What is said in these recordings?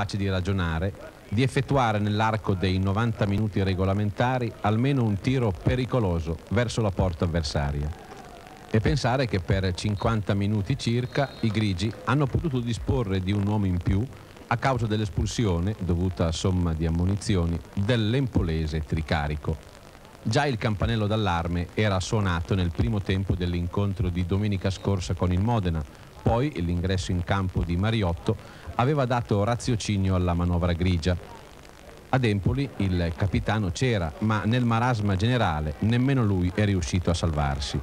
capaci di ragionare, di effettuare nell'arco dei 90 minuti regolamentari almeno un tiro pericoloso verso la porta avversaria. E pensare che per 50 minuti circa i grigi hanno potuto disporre di un uomo in più a causa dell'espulsione, dovuta a somma di ammonizioni, dell'empolese Tricarico. Già il campanello d'allarme era suonato nel primo tempo dell'incontro di domenica scorsa con il Modena, poi l'ingresso in campo di Mariotto aveva dato raziocinio alla manovra grigia. Ad Empoli il capitano c'era, ma nel marasma generale nemmeno lui è riuscito a salvarsi.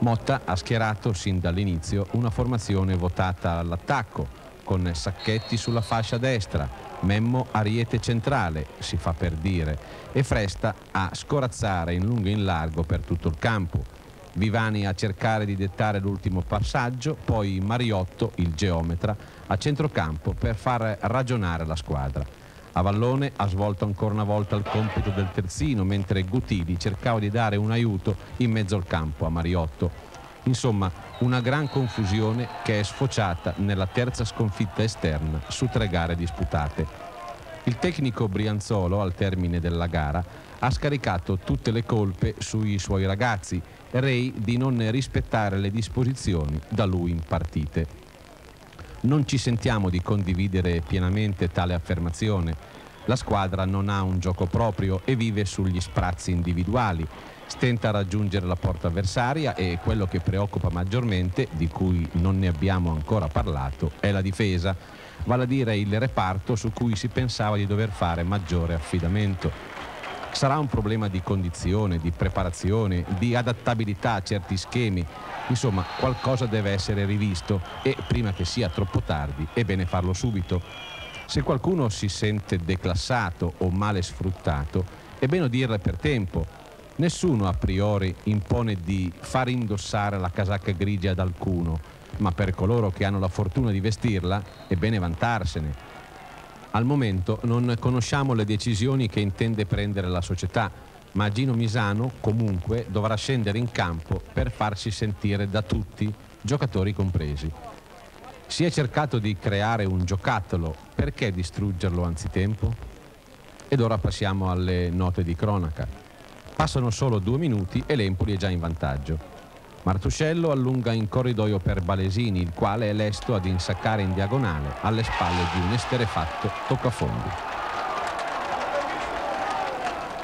Motta ha schierato sin dall'inizio una formazione votata all'attacco, con Sacchetti sulla fascia destra, Memmo Ariete centrale, si fa per dire, e Fresta a scorazzare in lungo e in largo per tutto il campo. Vivani a cercare di dettare l'ultimo passaggio, poi Mariotto, il geometra, a centrocampo per far ragionare la squadra. Avallone ha svolto ancora una volta il compito del terzino, mentre Gutili cercava di dare un aiuto in mezzo al campo a Mariotto. Insomma, una gran confusione che è sfociata nella terza sconfitta esterna su tre gare disputate. Il tecnico Brianzolo, al termine della gara, ha scaricato tutte le colpe sui suoi ragazzi, rei di non rispettare le disposizioni da lui impartite. Non ci sentiamo di condividere pienamente tale affermazione. La squadra non ha un gioco proprio e vive sugli sprazzi individuali. Stenta a raggiungere la porta avversaria e quello che preoccupa maggiormente, di cui non ne abbiamo ancora parlato, è la difesa, vale a dire il reparto su cui si pensava di dover fare maggiore affidamento. Sarà un problema di condizione, di preparazione, di adattabilità a certi schemi. Insomma, qualcosa deve essere rivisto e prima che sia troppo tardi è bene farlo subito. Se qualcuno si sente declassato o male sfruttato, è bene dirle per tempo. Nessuno a priori impone di far indossare la casacca grigia ad alcuno, ma per coloro che hanno la fortuna di vestirla è bene vantarsene. Al momento non conosciamo le decisioni che intende prendere la società, ma Gino Misano comunque dovrà scendere in campo per farsi sentire da tutti, giocatori compresi. Si è cercato di creare un giocattolo, perché distruggerlo anzitempo? Ed ora passiamo alle note di cronaca. Passano solo due minuti e l'Empoli è già in vantaggio. Martuscello allunga in corridoio per Balesini, il quale è lesto ad insaccare in diagonale alle spalle di un esterefatto toccafondi.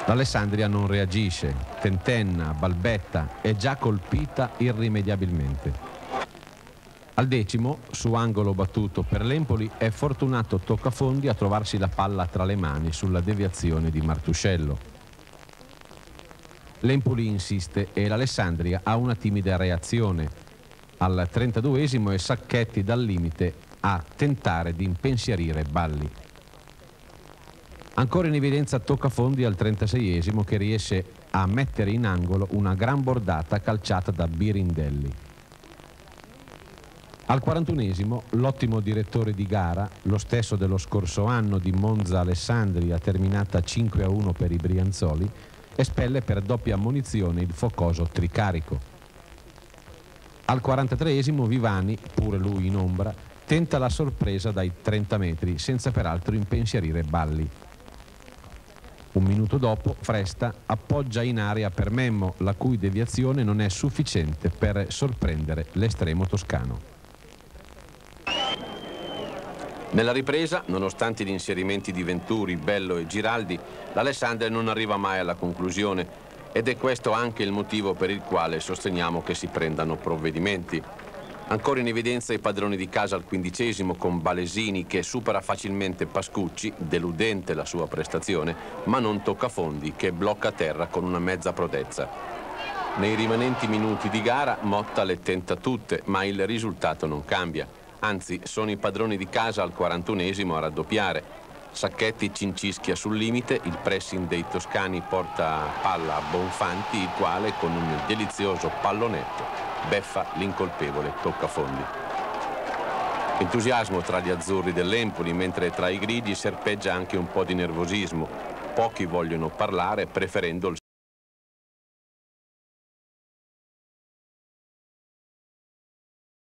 L'Alessandria non reagisce, tentenna, balbetta, è già colpita irrimediabilmente. Al decimo, su angolo battuto per l'Empoli, è fortunato Toccafondi a trovarsi la palla tra le mani sulla deviazione di Martuscello. L'Empoli insiste e l'Alessandria ha una timida reazione. Al 32esimo è Sacchetti dal limite a tentare di impensierire Balli. Ancora in evidenza Toccafondi al 36esimo che riesce a mettere in angolo una gran bordata calciata da Birindelli. Al 41esimo l'ottimo direttore di gara, lo stesso dello scorso anno di Monza Alessandria terminata 5 a 1 per i Brianzoli, espelle per doppia ammonizione il focoso Tricarico. Al 43esimo Vivani, pure lui in ombra, tenta la sorpresa dai 30 metri senza peraltro impensierire Balli. Un minuto dopo Fresta appoggia in aria per Memmo, la cui deviazione non è sufficiente per sorprendere l'estremo toscano. Nella ripresa, nonostante gli inserimenti di Venturi, Bello e Giraldi, l'Alessandria non arriva mai alla conclusione ed è questo anche il motivo per il quale sosteniamo che si prendano provvedimenti. Ancora in evidenza i padroni di casa al quindicesimo con Balesini che supera facilmente Pascucci, deludente la sua prestazione, ma non tocca fondi che blocca terra con una mezza prodezza. Nei rimanenti minuti di gara Motta le tenta tutte, ma il risultato non cambia. Anzi, sono i padroni di casa al 41esimo a raddoppiare. Sacchetti cincischia sul limite, il pressing dei toscani porta palla a Bonfanti, il quale con un delizioso pallonetto beffa l'incolpevole toccafondi. Entusiasmo tra gli azzurri dell'Empoli, mentre tra i grigi serpeggia anche un po' di nervosismo. Pochi vogliono parlare, preferendo il